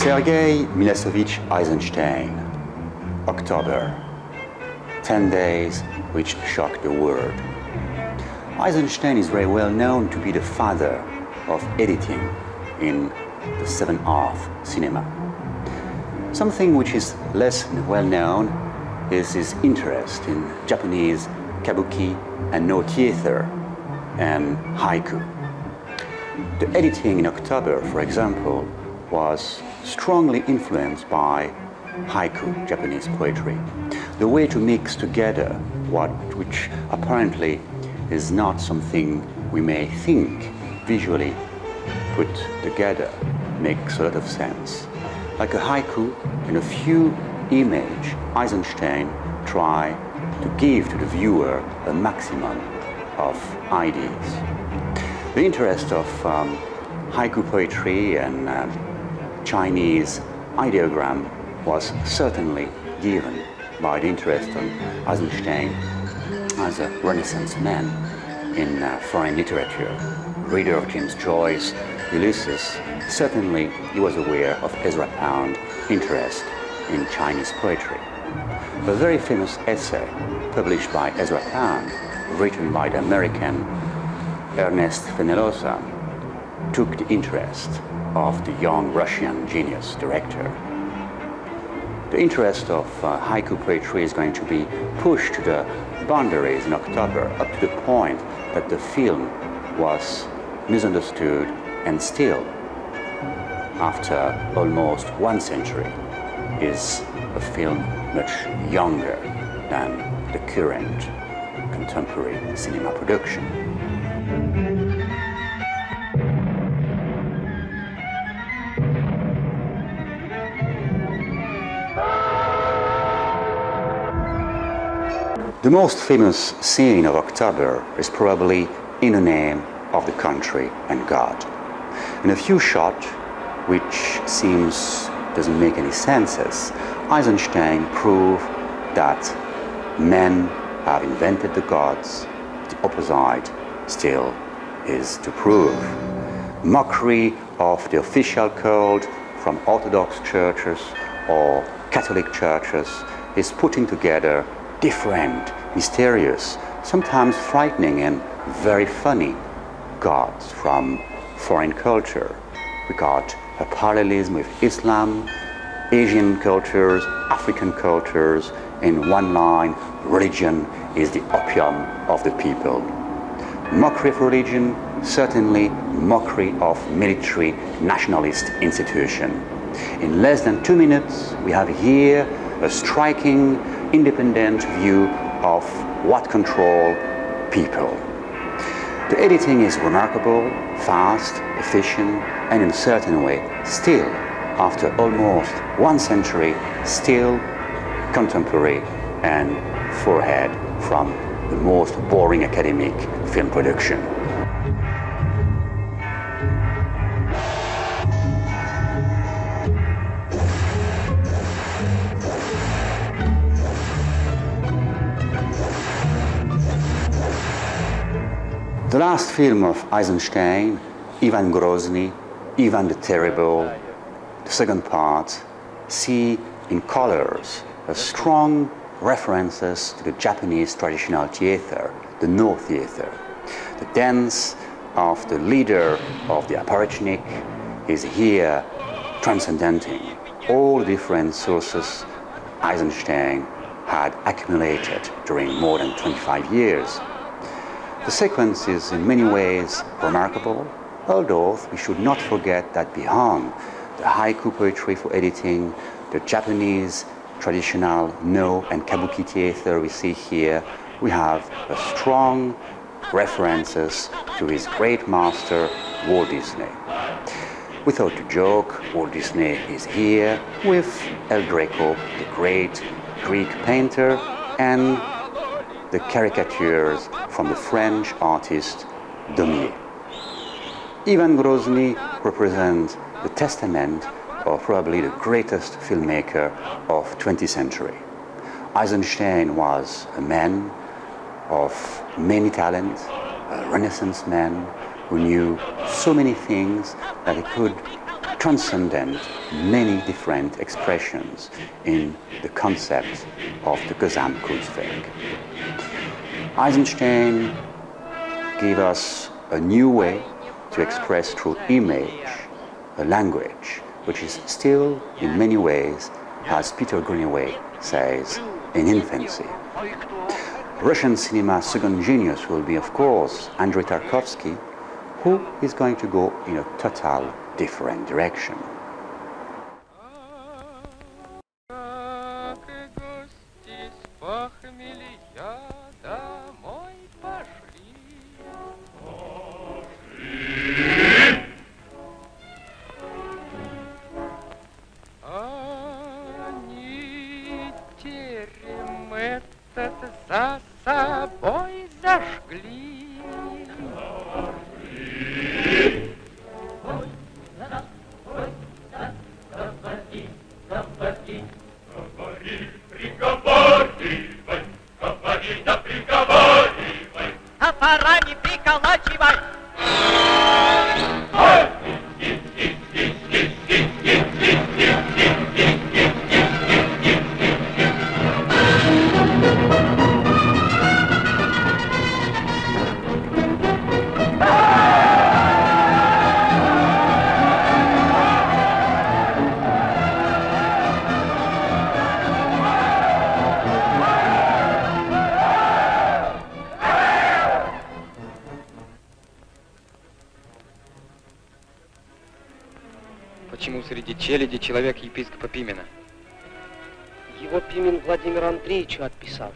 Sergei Mikhailovich Eisenstein, October, 10 days which shocked the world. Eisenstein is very well known to be the father of editing in the seven art cinema. Something which is less well known is his interest in Japanese kabuki and Noh theater and haiku. The editing in October, for example, was strongly influenced by haiku, Japanese poetry. The way to mix together what which apparently is not something we may think visually put together makes a lot of sense. Like a haiku, in a few image, Eisenstein try to give to the viewer a maximum of ideas. The interest of um, haiku poetry and um, Chinese ideogram was certainly given by the interest of Eisenstein as a Renaissance man in uh, foreign literature. Reader of James Joyce, Ulysses, certainly he was aware of Ezra Pound's interest in Chinese poetry. A very famous essay published by Ezra Pound, written by the American Ernest Fenollosa, took the interest of the young Russian genius director. The interest of uh, haiku poetry is going to be pushed to the boundaries in October up to the point that the film was misunderstood and still, after almost one century, is a film much younger than the current contemporary cinema production. The most famous scene of October is probably In the Name of the Country and God. In a few shots, which seems doesn't make any senses, Eisenstein proved that men have invented the gods, the opposite still is to prove. Mockery of the official cult from Orthodox churches or Catholic churches is putting together different, mysterious, sometimes frightening and very funny gods from foreign culture. We got a parallelism with Islam, Asian cultures, African cultures. In one line, religion is the opium of the people. Mockery of religion, certainly mockery of military nationalist institution. In less than two minutes, we have here a striking independent view of what control people. The editing is remarkable, fast, efficient, and in a certain way, still, after almost one century, still contemporary and forehead from the most boring academic film production. The last film of Eisenstein, Ivan Grozny, Ivan the Terrible, the second part, see in colors a strong references to the Japanese traditional theater, the Noh theater. The dance of the leader of the apparatchik is here transcendenting all the different sources Eisenstein had accumulated during more than 25 years. The sequence is in many ways remarkable, although we should not forget that behind the haiku poetry for editing, the Japanese traditional Noh and Kabuki theater we see here, we have strong references to his great master, Walt Disney. Without a joke, Walt Disney is here with El Greco, the great Greek painter, and the caricatures from the French artist Daumier. Ivan Grozny represents the testament of probably the greatest filmmaker of 20th century. Eisenstein was a man of many talents, a renaissance man who knew so many things that he could transcendent many different expressions in the concept of the Gesamtkunstwerk. Eisenstein gave us a new way to express through image a language which is still, in many ways, as Peter Greenaway says, in infancy. Russian cinema's second genius will be, of course, Andrei Tarkovsky, who is going to go in a total different direction. за собой зажгли. 上来，七百。Среди челяди человек епископа Пимена? Его Пимен Владимиру Андреевичу отписал.